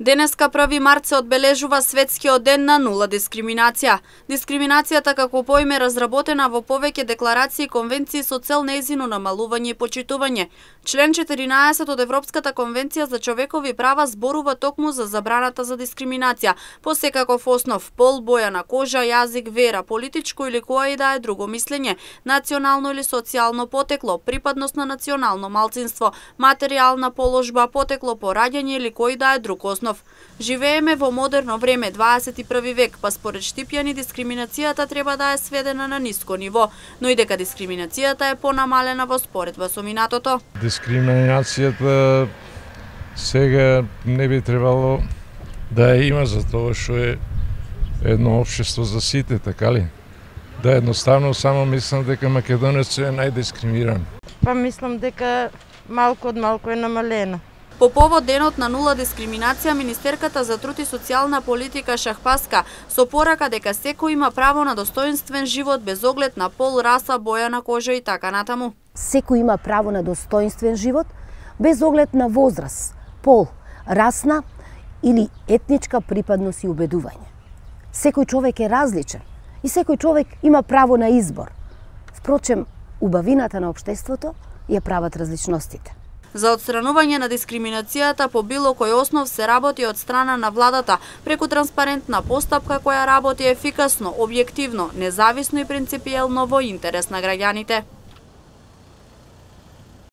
Денеска 1 март се одбележува светскиот ден на нула дискриминација. Дискриминацијата како поиме разработена во повеќе декларации и конвенции со цел неизино намалување и почитување. Член 14 од Европската конвенција за човекови права зборува токму за забраната за дискриминација, по секаков основ, пол, боја на кожа, јазик, вера, политичко или која и да е друго мислење, национално или социјално потекло, припадност на национално малцинство, материјална положба, потекло по раѓање или кој да е друг основ Иванов. Живееме во модерно време, 21 век, па според Штипјани дискриминацијата треба да е сведена на ниско ниво, но и дека дискриминацијата е понамалена во споредба со минатото. Дискриминацијата сега не би требало да ја има за тоа што е едно општество за сите, така ли? Да едноставно само мислам дека Македонец е најдискриминиран. Па мислам дека малку од малку е намалена. По повод денот на нула дискриминација, Министерката за труд и социјална политика Шахпаска со порака дека секој има право на достоинствен живот без оглед на пол, раса, боја на кожа и така натаму. Секој има право на достоинствен живот без оглед на возраст, пол, расна или етничка припадност и убедување. Секој човек е различен и секој човек има право на избор. Впрочем, убавината на обштеството ја прават различностите. За отстранување на дискриминацијата по било кој основ се работи од страна на владата преку транспарентна постапка која работи ефикасно, објективно, независно и принципиелно во интерес на граѓаните.